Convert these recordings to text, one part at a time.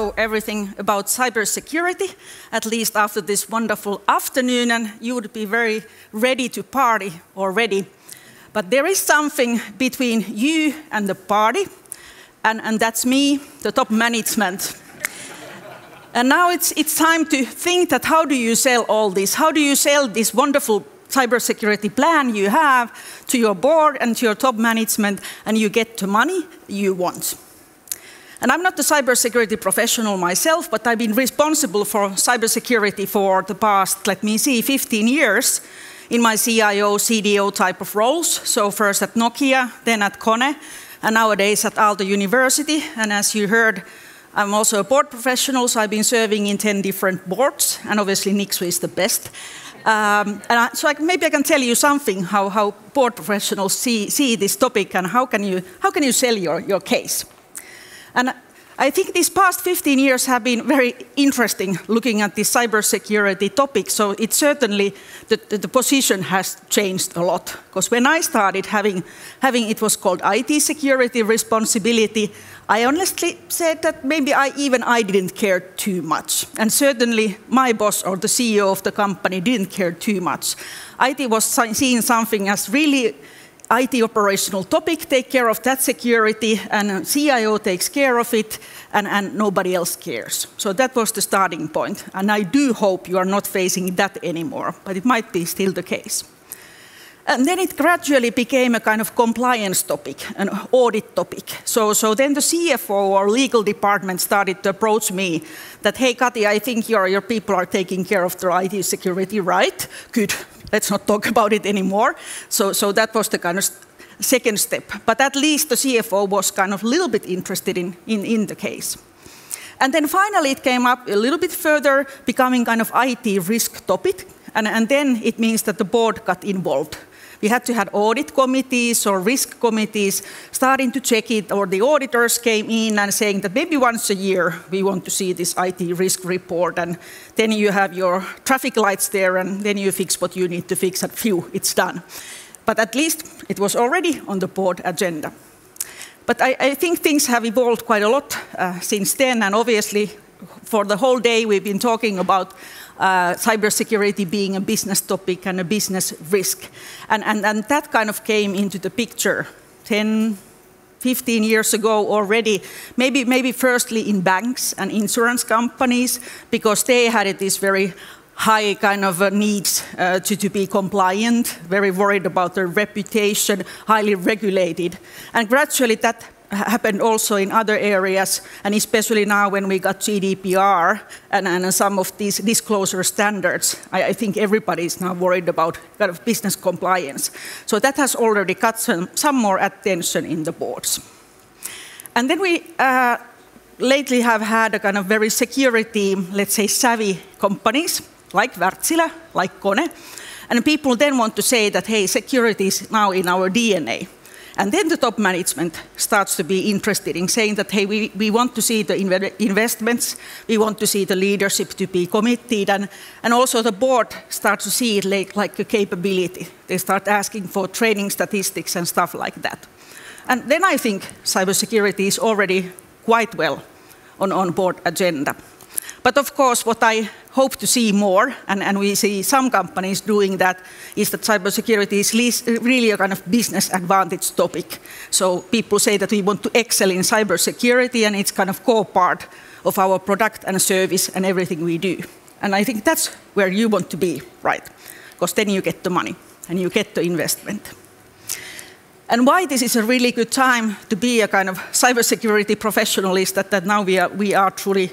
Know everything about cybersecurity, at least after this wonderful afternoon, and you would be very ready to party already. But there is something between you and the party, and, and that's me, the top management. and now it's, it's time to think that how do you sell all this? How do you sell this wonderful cybersecurity plan you have to your board and to your top management, and you get the money you want? And I'm not a cybersecurity professional myself, but I've been responsible for cybersecurity for the past, let me see, 15 years in my CIO, CDO type of roles. So first at Nokia, then at KONE, and nowadays at Aalto University. And as you heard, I'm also a board professional, so I've been serving in 10 different boards, and obviously Nixu is the best. Um, and I, so I, maybe I can tell you something how, how board professionals see, see this topic and how can you, how can you sell your, your case. And I think these past 15 years have been very interesting looking at the cybersecurity topic. So it certainly, the, the, position has changed a lot. Because when I started having, having, it was called IT security responsibility, I honestly said that maybe I, even I didn't care too much. And certainly my boss or the CEO of the company didn't care too much. IT was seeing something as really IT operational topic, take care of that security, and CIO takes care of it, and, and, nobody else cares. So that was the starting point. And I do hope you are not facing that anymore, but it might be still the case. And then it gradually became a kind of compliance topic, an audit topic. So, so then the CFO or legal department started to approach me that, hey, Kati, I think your, your people are taking care of their IT security, right? Good, let's not talk about it anymore. So, so that was the kind of second step. But at least the CFO was kind of a little bit interested in, in, in the case. And then finally it came up a little bit further, becoming kind of IT risk topic. And, and then it means that the board got involved. We had to have audit committees or risk committees starting to check it, or the auditors came in and saying that maybe once a year we want to see this IT risk report, and then you have your traffic lights there, and then you fix what you need to fix, and phew, it's done. But at least it was already on the board agenda. But I, I think things have evolved quite a lot uh, since then, and obviously for the whole day we've been talking about uh, cybersecurity being a business topic and a business risk. And, and, and that kind of came into the picture 10, 15 years ago already, maybe, maybe firstly in banks and insurance companies, because they had this very high kind of uh, needs uh, to, to be compliant, very worried about their reputation, highly regulated. And gradually that happened also in other areas, and especially now when we got GDPR and, and some of these disclosure standards, I, I, think everybody is now worried about kind of business compliance. So that has already got some, some more attention in the boards. And then we uh, lately have had a kind of very security, let's say, savvy companies like Wärtsilä, like Kone, and people then want to say that, hey, security is now in our DNA. And then the top management starts to be interested in saying that, hey, we, we want to see the investments, we want to see the leadership to be committed, and, and also the board starts to see it like, like a capability. They start asking for training statistics and stuff like that. And then I think cybersecurity is already quite well on, on board agenda. But of course, what I hope to see more, and, and we see some companies doing that, is that cybersecurity is really a kind of business advantage topic. So people say that we want to excel in cybersecurity, and it's kind of core part of our product and service and everything we do. And I think that's where you want to be, right? Because then you get the money and you get the investment. And why this is a really good time to be a kind of cybersecurity professional is that, that now we are, we are truly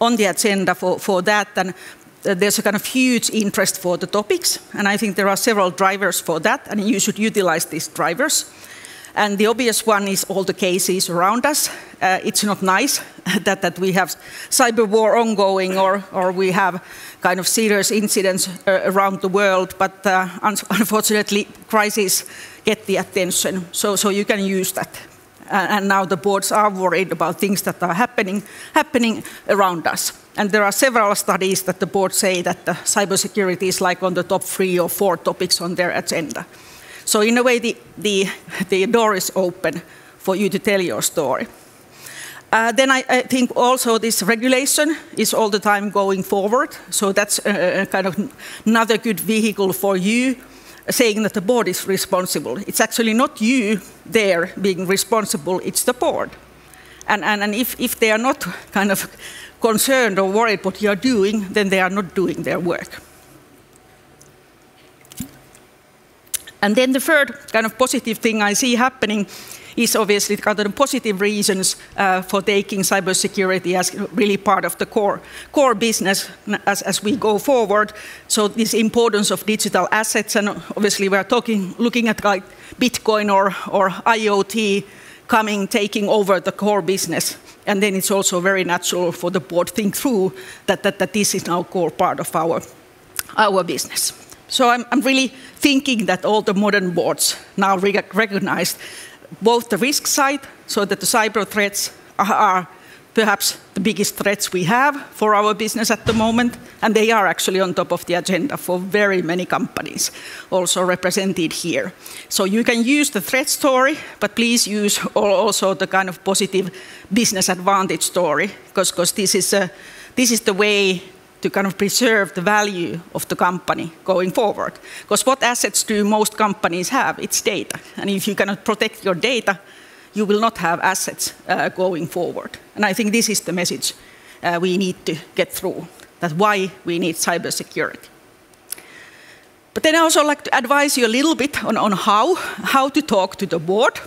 on the agenda for, for that. And uh, there's a kind of huge interest for the topics. And I think there are several drivers for that. And you should utilize these drivers. And the obvious one is all the cases around us. Uh, it's not nice that, that we have cyber war ongoing or, or we have kind of serious incidents uh, around the world. But uh, un unfortunately, crises get the attention. So, so you can use that and now the boards are worried about things that are happening, happening around us. And there are several studies that the board say that the cybersecurity is like on the top three or four topics on their agenda. So in a way, the, the, the door is open for you to tell your story. Uh, then I, I, think also this regulation is all the time going forward. So that's a, a kind of another good vehicle for you saying that the board is responsible. It's actually not you there being responsible, it's the board. And, and, and if, if they are not kind of concerned or worried what you are doing, then they are not doing their work. And then the third kind of positive thing I see happening is obviously of the positive reasons uh, for taking cybersecurity as really part of the core, core business as, as we go forward. So this importance of digital assets, and obviously we are talking, looking at like Bitcoin or, or IoT coming, taking over the core business. And then it's also very natural for the board think through that, that, that this is now core part of our, our business. So I'm, I'm really thinking that all the modern boards now recognize both the risk side, so that the cyber threats are perhaps the biggest threats we have for our business at the moment, and they are actually on top of the agenda for very many companies, also represented here. So you can use the threat story, but please use also the kind of positive business advantage story, because this is, a, this is the way to kind of preserve the value of the company going forward. Because what assets do most companies have? It's data. And if you cannot protect your data, you will not have assets uh, going forward. And I think this is the message uh, we need to get through, that why we need cybersecurity. But then I also like to advise you a little bit on, on how, how to talk to the board.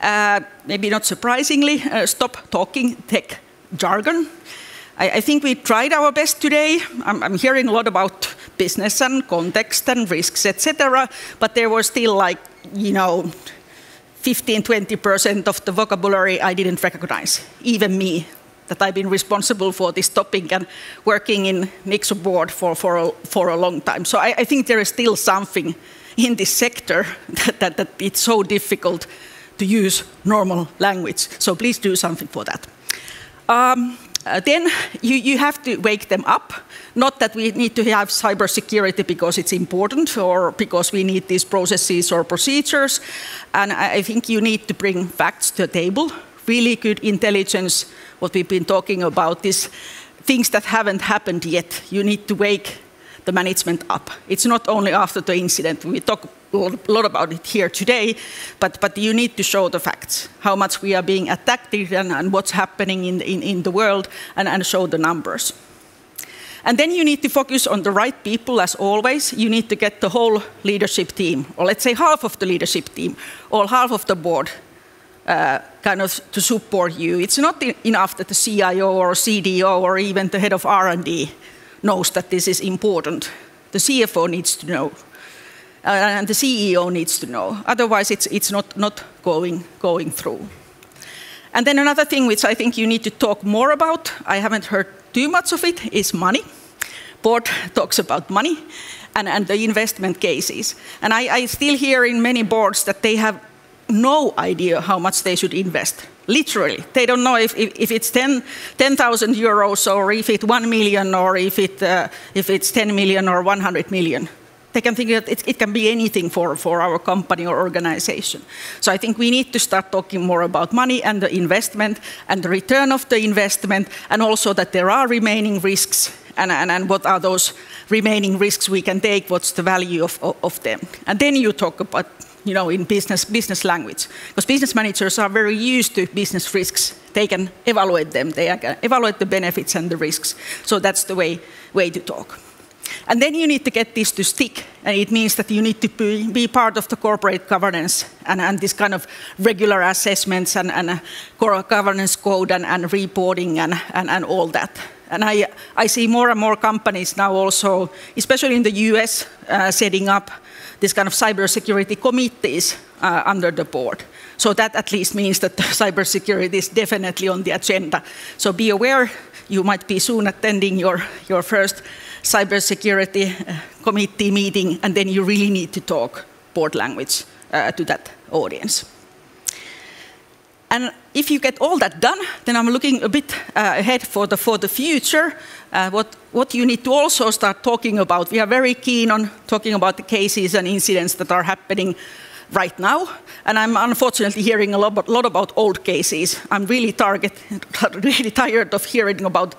Uh, maybe not surprisingly, uh, stop talking tech jargon. I, I think we tried our best today. I'm, I'm hearing a lot about business and context and risks, etc. But there was still like, you know, 15, 20% of the vocabulary I didn't recognize, even me, that I've been responsible for this topic and working in Nixu board for, for, a, for a long time. So I, I think there is still something in this sector that, that, that, it's so difficult to use normal language. So please do something for that. Um, uh, then you, you have to wake them up. Not that we need to have cybersecurity because it's important or because we need these processes or procedures. And I think you need to bring facts to the table, really good intelligence, what we've been talking about, these things that haven't happened yet. You need to wake the management up. It's not only after the incident. We talk a lot about it here today, but, but you need to show the facts, how much we are being attacked and, and what's happening in, in, in the world, and, and show the numbers. And then you need to focus on the right people, as always. You need to get the whole leadership team, or let's say half of the leadership team, or half of the board, uh, kind of to support you. It's not enough that the CIO or CDO or even the head of R&D knows that this is important. The CFO needs to know, and the CEO needs to know. Otherwise, it's, it's not, not going, going through. And then another thing which I think you need to talk more about, I haven't heard too much of it, is money. Board talks about money and, and the investment cases. And I, I still hear in many boards that they have no idea how much they should invest. Literally, they don't know if, if, if it's 10,000 10, euros or if it's 1 million or if, it, uh, if it's 10 million or 100 million. They can think that it, it, can be anything for, for our company or organization. So I think we need to start talking more about money and the investment and the return of the investment, and also that there are remaining risks and, and, and what are those remaining risks we can take, what's the value of, of, of them. And then you talk about you know, in business, business language. Because business managers are very used to business risks. They can evaluate them, they can evaluate the benefits and the risks. So that's the way, way to talk. And then you need to get this to stick, and it means that you need to be, part of the corporate governance and, and, this kind of regular assessments and, and governance code and, and reporting and, and, and all that. And I, I see more and more companies now also, especially in the US, uh, setting up this kind of cybersecurity committees uh, under the board. So that at least means that cybersecurity is definitely on the agenda. So be aware, you might be soon attending your, your first cybersecurity uh, committee meeting, and then you really need to talk board language uh, to that audience. And if you get all that done, then I'm looking a bit uh, ahead for the, for the future. Uh, what, what you need to also start talking about, we are very keen on talking about the cases and incidents that are happening right now, and I'm unfortunately hearing a lot, lot about old cases. I'm really target, really tired of hearing about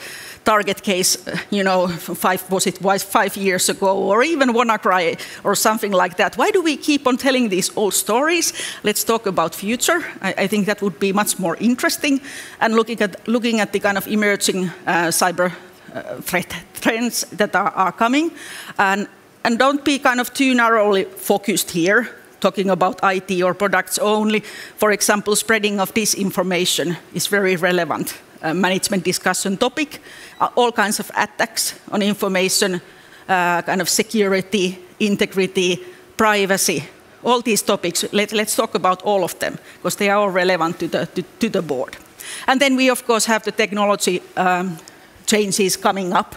Target case, you know, five was it five years ago, or even WannaCry or something like that. Why do we keep on telling these old stories? Let's talk about future. I, I think that would be much more interesting, and looking at looking at the kind of emerging uh, cyber uh, threat trends that are, are coming, and and don't be kind of too narrowly focused here talking about IT or products only. For example, spreading of disinformation is very relevant management discussion topic. Uh, all kinds of attacks on information, uh, kind of security, integrity, privacy, all these topics. Let, us talk about all of them because they are all relevant to the, to, to the board. And then we, of course, have the technology um, changes coming up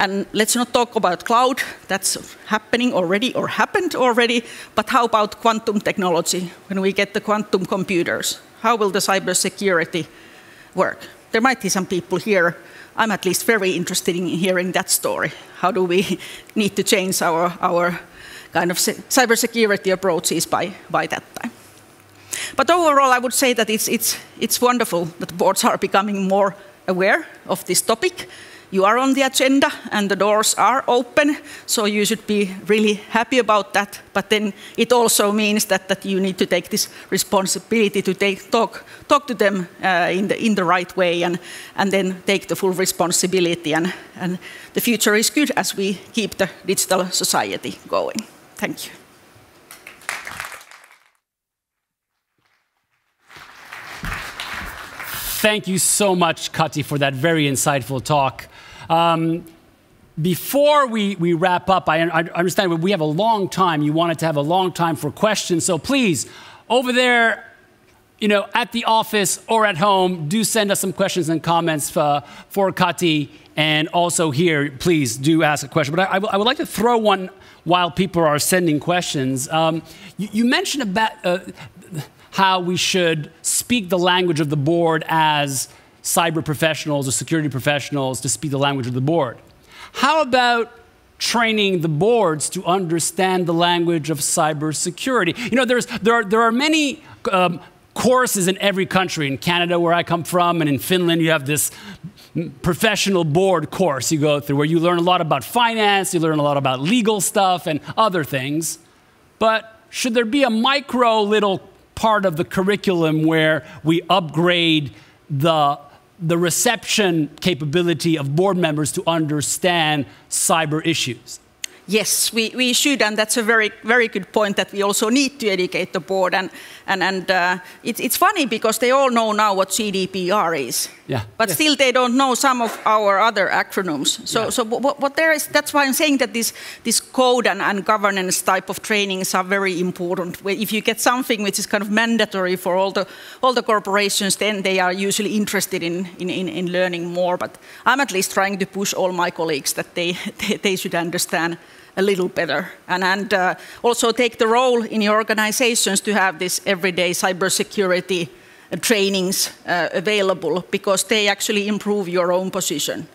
and let's not talk about cloud, that's happening already or happened already, but how about quantum technology when we get the quantum computers? How will the cybersecurity work? There might be some people here, I'm at least very interested in hearing that story. How do we need to change our, our kind of cybersecurity approaches by, by that time? But overall, I would say that it's, it's, it's wonderful that boards are becoming more aware of this topic you are on the agenda and the doors are open, so you should be really happy about that. But then it also means that, that you need to take this responsibility to take, talk, talk to them uh, in, the, in the right way and, and then take the full responsibility. And, and the future is good as we keep the digital society going. Thank you. Thank you so much, Kati, for that very insightful talk. Um, before we, we wrap up, I, I understand we have a long time. You wanted to have a long time for questions. So please, over there, you know, at the office or at home, do send us some questions and comments uh, for Kati. And also here, please do ask a question. But I, I, would like to throw one while people are sending questions. Um, you, you, mentioned about uh, how we should speak the language of the board as cyber professionals or security professionals to speak the language of the board. How about training the boards to understand the language of cybersecurity? You know, there's, there, are, there are many um, courses in every country. In Canada, where I come from, and in Finland, you have this professional board course you go through where you learn a lot about finance, you learn a lot about legal stuff and other things. But should there be a micro little part of the curriculum where we upgrade the the reception capability of board members to understand cyber issues. Yes, we, we should, and that's a very, very good point that we also need to educate the board. And, and, and uh, it, it's funny because they all know now what GDPR is, yeah. but yes. still they don't know some of our other acronyms. So, yeah. so what, what, there is, that's why I'm saying that this, this code and, and governance type of trainings are very important. If you get something which is kind of mandatory for all the, all the corporations, then they are usually interested in, in, in, in learning more. But I'm at least trying to push all my colleagues that they, they, they should understand a little better and, and uh, also take the role in your organizations to have this everyday cybersecurity trainings uh, available because they actually improve your own position.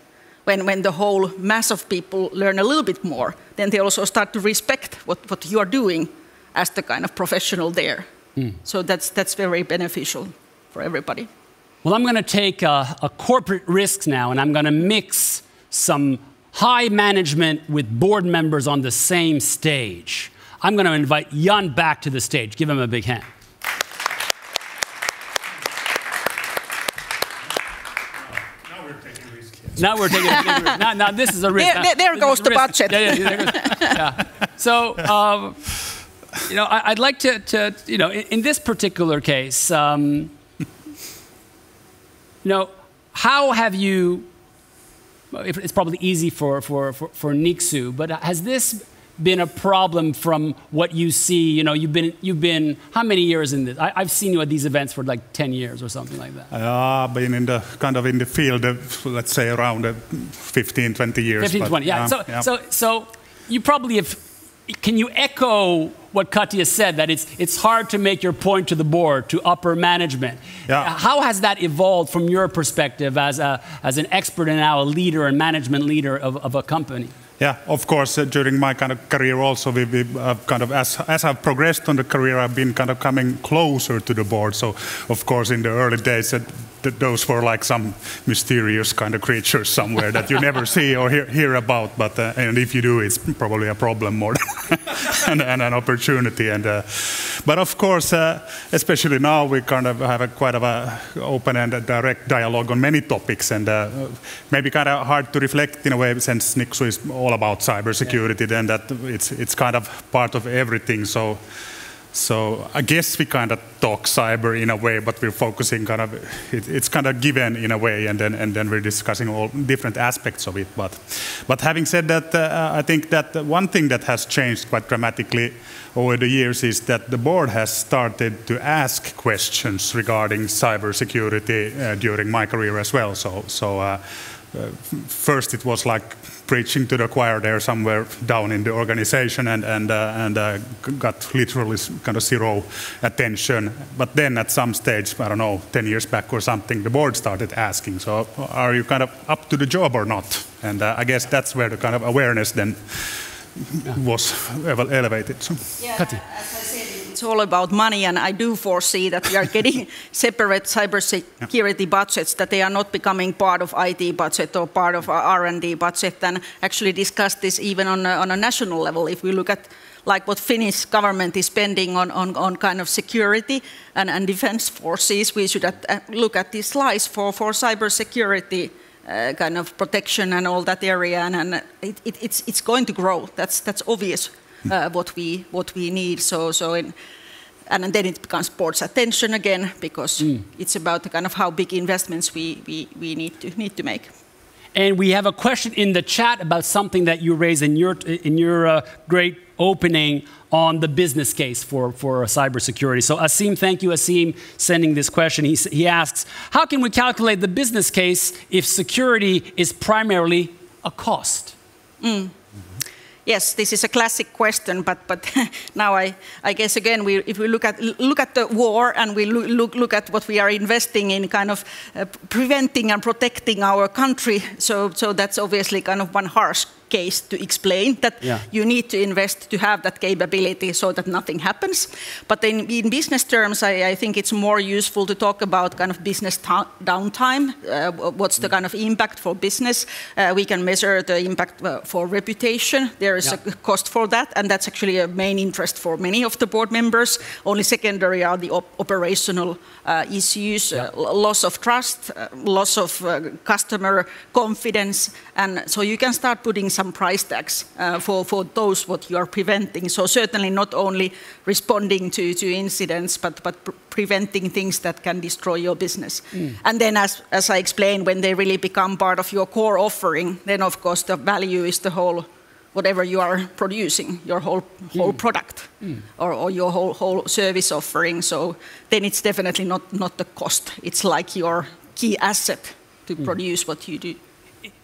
When, when the whole mass of people learn a little bit more, then they also start to respect what, what you are doing as the kind of professional there. Mm. So that's, that's very beneficial for everybody. Well, I'm going to take a, a corporate risk now and I'm going to mix some high management with board members on the same stage. I'm going to invite Jan back to the stage. Give him a big hand. Now we're taking a big risk. Now, now this is a risk. There, there, there goes the budget. Yeah, yeah, goes, yeah. So, um, you know, I, would like to, to, you know, in, in this particular case, um, you know, how have you it's probably easy for, for, for, for Nixu, but has this been a problem from what you see? You know, you've been, you've been how many years in this? I, have seen you at these events for like 10 years or something like that. Uh, I've been in the kind of in the field, of, let's say around 15, 20 years. 15, but, 20, yeah. so, yeah. so, so you probably have can you echo what Katja said that it's, it's hard to make your point to the board, to upper management? Yeah. How has that evolved from your perspective as, a, as an expert and now a leader and management leader of, of a company? Yeah, of course. Uh, during my kind of career, also, we, we uh, kind of as as I've progressed on the career, I've been kind of coming closer to the board. So, of course, in the early days, uh, th those were like some mysterious kind of creatures somewhere that you never see or hear, hear about. But uh, and if you do, it's probably a problem more than and, an opportunity. And uh, but of course, especially now, we kind of have a quite of a open and direct dialogue on many topics, and maybe kind of hard to reflect in a way since Nixu is all about cybersecurity. Yeah. Then that it's it's kind of part of everything. So. So I guess we kind of talk cyber in a way, but we're focusing kind of it, it's kind of given in a way, and then and then we're discussing all different aspects of it. But but having said that, uh, I think that one thing that has changed quite dramatically over the years is that the board has started to ask questions regarding cybersecurity uh, during my career as well. So so. Uh, uh, first it was like preaching to the choir there somewhere down in the organization and, and, uh, and uh, got literally kind of zero attention. But then at some stage, I don't know, 10 years back or something, the board started asking, so are you kind of up to the job or not? And uh, I guess that's where the kind of awareness then yeah. was elevated. So. Yeah, Kati it's all about money, and I do foresee that we are getting separate cybersecurity budgets, that they are not becoming part of IT budget or part of our R&D budget, and actually discuss this even on a, on a national level. If we look at like what Finnish government is spending on, on, on kind of security and, and defense forces, we should at, uh, look at these slides for, for cybersecurity uh, kind of protection and all that area, and, and it, it, it's, it's going to grow. That's, that's obvious uh, what we what we need. So so in, and then it becomes sports attention again because mm. it's about the kind of how big investments we, we, we need to need to make. And we have a question in the chat about something that you raised in your in your uh, great opening on the business case for, for cybersecurity. So Asim, thank you, Asim, sending this question. He, he asks, how can we calculate the business case if security is primarily a cost? Mm. Yes, this is a classic question, but, but now I, I guess again, we, if we look at, look at the war and we look, look, look at what we are investing in kind of uh, preventing and protecting our country, so, so that's obviously kind of one harsh case to explain that yeah. you need to invest to have that capability so that nothing happens. But in, in business terms, I, I, think it's more useful to talk about kind of business downtime. Uh, what's the kind of impact for business? Uh, we can measure the impact uh, for reputation. There is yeah. a cost for that, and that's actually a main interest for many of the board members. Only secondary are the op operational uh, issues, uh, yeah. loss of trust, uh, loss of customer confidence, and so you can start putting some price tags uh, for, for those what you are preventing. So certainly not only responding to, to incidents, but, but pr preventing things that can destroy your business. Mm. And then as, as I explained, when they really become part of your core offering, then of course the value is the whole whatever you are producing, your whole whole mm. product mm. Or, or, your whole whole service offering. So then it's definitely not not the cost. It's like your key asset to mm. produce what you do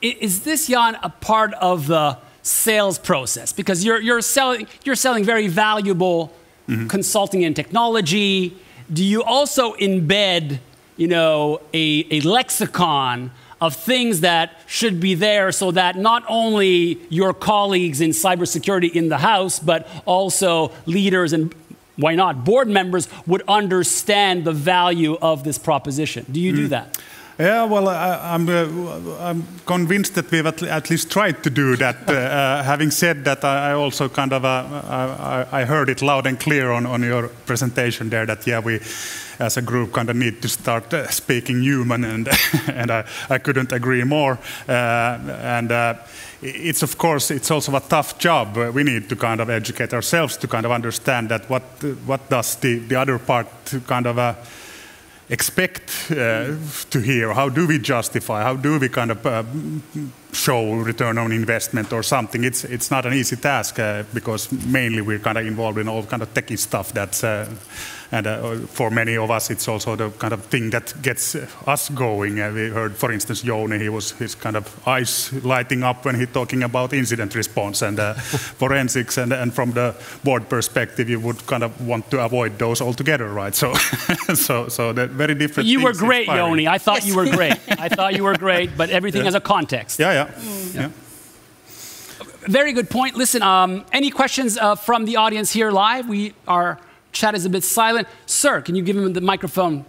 is this, Jan, a part of the sales process? Because you're, you're, selling, you're selling very valuable mm-hmm. consulting and technology. Do you also embed, you know, a, a lexicon of things that should be there so that not only your colleagues in cybersecurity in the house, but also leaders and why not board members would understand the value of this proposition? Do you mm. do that? Yeah, well, I, am I'm, uh, I'm convinced that we've at, at, least tried to do that. Uh, uh, having said that, I, I also kind of uh, I, I, heard it loud and clear on, on your presentation there that yeah, we as a group kind of need to start uh, speaking human, and and I, I couldn't agree more. Uh, and it's of course it's also a tough job. We need to kind of educate ourselves to kind of understand that what what does the the other part kind of expect uh, to hear? How do we justify? How do we kind of uh, show return on investment or something? It's it's not an easy task uh, because mainly we're kind of involved in all kind of techie stuff that's uh, and uh, for many of us, it's also the kind of thing that gets us going. Uh, we heard, for instance, Jouni, he was his kind of eyes lighting up when he talking about incident response and uh, forensics. And, and from the board perspective, you would kind of want to avoid those altogether, right? So, so, so that very different. You were great, inspiring. Jouni. I thought yes. you were great. I thought you were great, but everything yeah. has a context. Yeah, yeah. Mm. yeah. very good point. Listen, um, any questions uh, from the audience here live? We our chat is a bit silent. Sir, can you give him the microphone?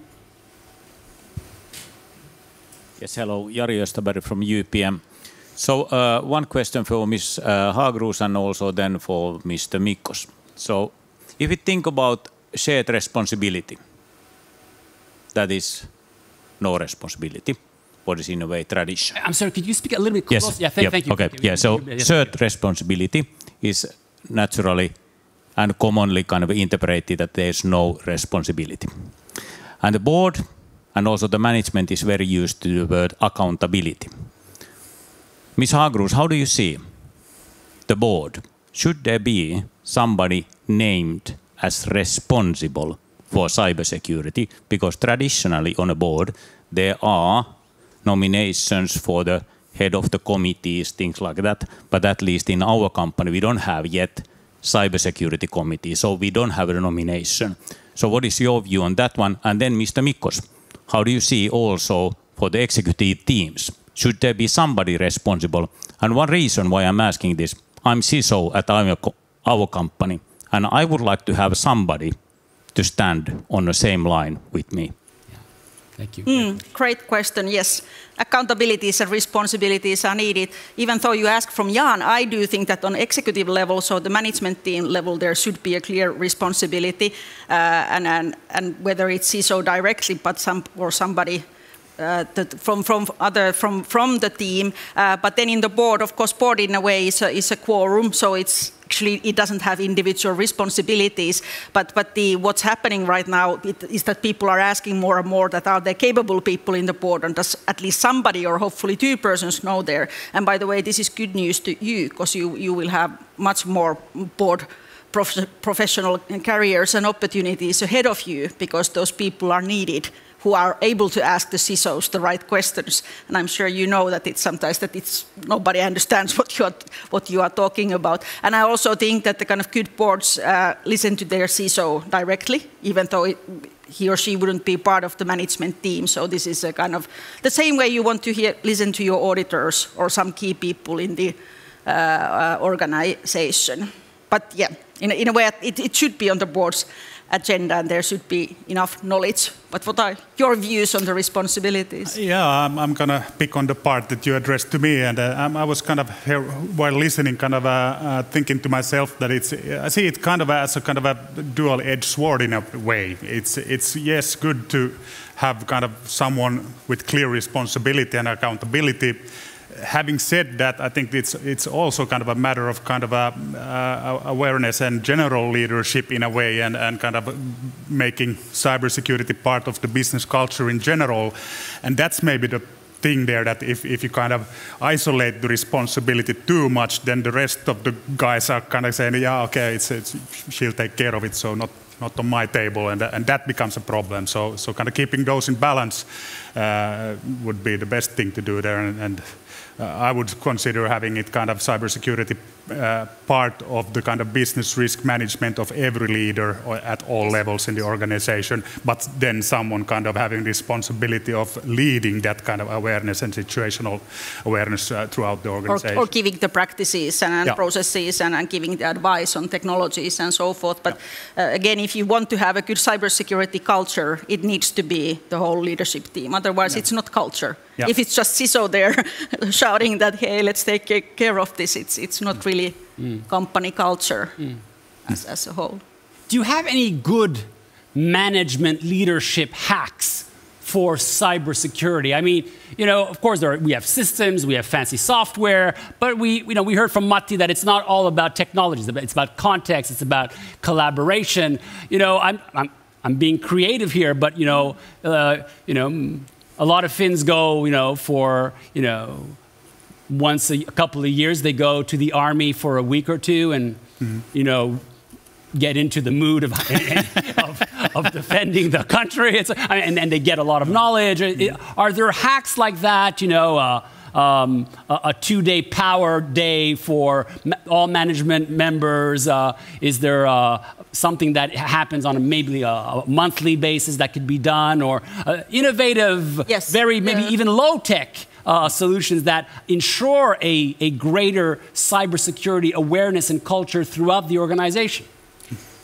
Yes, hello, Jari Österberg from UPM. So uh, one question for Ms. Uh, Hagros and also then for Mr. Mickos. So if you think about shared responsibility, that is no responsibility. What is in a way tradition. I'm sorry, could you speak a little bit closer? Yes. Yeah, thank, yep. thank you. Okay. Yeah. So shared responsibility is naturally and commonly kind of interpreted that there is no responsibility. And the board and also the management is very used to the word accountability. Ms. Hagros, how do you see the board? Should there be somebody named as responsible for cybersecurity? Because traditionally on a board, there are nominations for the head of the committees, things like that. But at least in our company, we don't have yet cybersecurity committee, so we don't have a nomination. So what is your view on that one? And then Mr. Mickos, how do you see also for the executive teams? Should there be somebody responsible? And one reason why I'm asking this, I'm CISO at our, our company, and I would like to have somebody to stand on the same line with me. Thank you. Hmm, Great question. Yes, accountabilities and responsibilities are needed. Even though you ask from Jan, I do think that on executive level, so the management team level, there should be a clear responsibility, uh, and, and and whether it's CISO directly, but some or somebody. Uh, that from from other from from the team, uh, but then in the board, of course, board in a way is a, is a quorum, so it's actually it doesn't have individual responsibilities. But but the what's happening right now it, is that people are asking more and more that are there capable people in the board, and does at least somebody or hopefully two persons know there. And by the way, this is good news to you because you you will have much more board prof- professional careers and opportunities ahead of you because those people are needed who are able to ask the CISOs the right questions. And I'm sure you know that it's sometimes that it's nobody understands what you are what you are talking about. And I also think that the kind of good boards uh, listen to their CISO directly, even though it, he or she wouldn't be part of the management team. So this is a kind of the same way you want to hear, listen to your auditors or some key people in the uh, uh, organization. But yeah, in, a- in a way, it, it should be on the board's agenda and there should be enough knowledge. But what are your views on the responsibilities? Yeah, I'm, I'm gonna pick on the part that you addressed to me, and uh, I was kind of here while listening, kind of uh, uh, thinking to myself that it's I see it kind of as a kind of a dual-edged sword in a way. It's it's yes good to have kind of someone with clear responsibility and accountability. Having said that, I think it's it's also kind of a matter of kind of a, uh, awareness and general leadership in a way, and, and kind of making cybersecurity part of the business culture in general, and that's maybe the thing there that if, if you kind of isolate the responsibility too much, then the rest of the guys are kind of saying, yeah, okay, it's, it's she'll take care of it, so not not on my table, and, and that becomes a problem. So, so kind of keeping those in balance uh, would be the best thing to do there, and, and I would consider having it kind of cybersecurity uh, part of the kind of business risk management of every leader or at all levels in the organization, but then someone kind of having responsibility of leading that kind of awareness and situational awareness uh, throughout the organization. or giving the practices and, Yeah. processes and, and giving the advice on technologies and so forth. But uh, again, if you want to have a good cybersecurity culture, it needs to be the whole leadership team. Otherwise, it's not culture. Yeah. If it's just CISO there shouting that, hey, let's take care of this, it's, it's not mm. really mm. company culture mm. as, as a whole. Do you have any good management leadership hacks for cybersecurity? I mean, you know, of course, there are, we have systems, we have fancy software, but we, you know, we heard from Matti that it's not all about technologies. It's about, it's about context, it's about collaboration. You know, I'm, I'm, I'm being creative here, but you know, uh, you know, a lot of Finns go, you know, for you know, once a, a couple of years they go to the army for a week or two, and you know, get into the mood of, of, of defending the country. It's, and, and they get a lot of knowledge. Are there hacks like that? You know, uh, um, a, a two-day power day for all management members. Uh, is there uh, something that happens on a, maybe a, a monthly basis that could be done, or uh, innovative, Yes. very maybe Yeah. even low-tech uh, solutions that ensure a, a greater cybersecurity awareness and culture throughout the organization?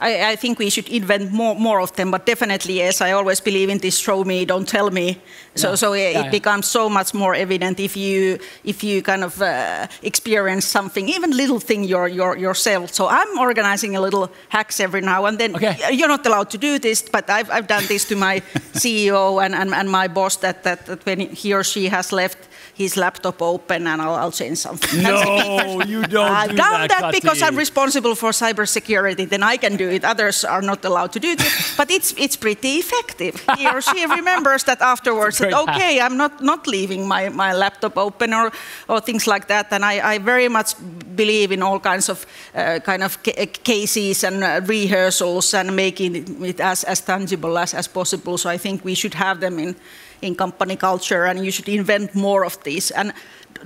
I, I, think we should invent more, more of them, but definitely, yes, I always believe in this show me, don't tell me. So, so it, yeah, yeah. becomes so much more evident if you, if you kind of uh, experience something, even little thing your, your, yourself. So I'm organizing a little hacks every now and then. Okay. You're not allowed to do this, but I've, I've done this to my CEO and, and, and my boss that, that, that when he or she has left his laptop open and I'll, I'll change something. No, you don't. I've do done that, that because I'm responsible for cybersecurity. Then I can do it. Others are not allowed to do it. But it's it's pretty effective. He or she remembers that afterwards. That, okay, I'm not not leaving my, my laptop open or or things like that. And I, I very much believe in all kinds of uh, kind of cases and uh, rehearsals and making it as, as tangible as, as possible. So I think we should have them in in company culture, and you should invent more of these. And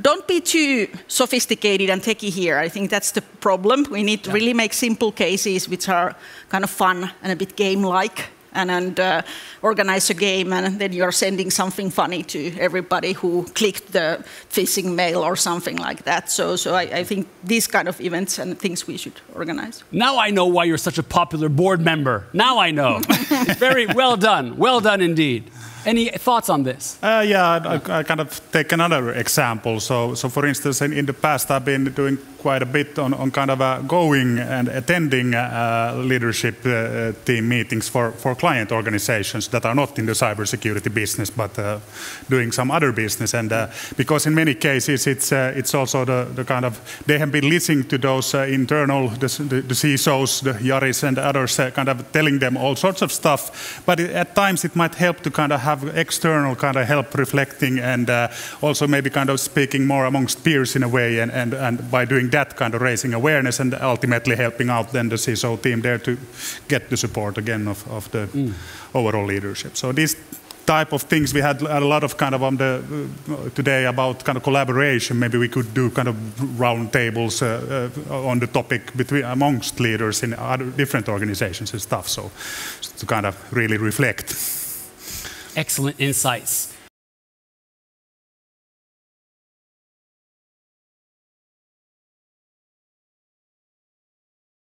don't be too sophisticated and techy here. I think that's the problem. We need to yeah. really make simple cases which are kind of fun and a bit game-like. And, and uh, organize a game, and then you're sending something funny to everybody who clicked the phishing mail or something like that. So, so I, I think these kind of events and things we should organize. Now I know why you're such a popular board member. Now I know. Very well done. Well done indeed. Any thoughts on this? Uh, yeah, I, I, kind of take another example. So, so for instance, in, in the past, I've been doing quite a bit on, on kind of going and attending uh, leadership uh, team meetings for, for client organizations that are not in the cybersecurity business, but uh, doing some other business. And because in many cases, it's it's also the, the kind of they have been listening to those internal the, the, CISOs, the Jaris and others, kind of telling them all sorts of stuff. But at times, it might help to kind of have external kind of help reflecting and also maybe kind of speaking more amongst peers in a way, and, and, and by doing that kind of raising awareness and ultimately helping out then the CISO team there to get the support again of, of the mm. overall leadership. So these type of things we had a lot of kind of on the uh, today about kind of collaboration maybe we could do kind of round tables uh, uh, on the topic between amongst leaders in other different organizations and stuff so to kind of really reflect excellent insights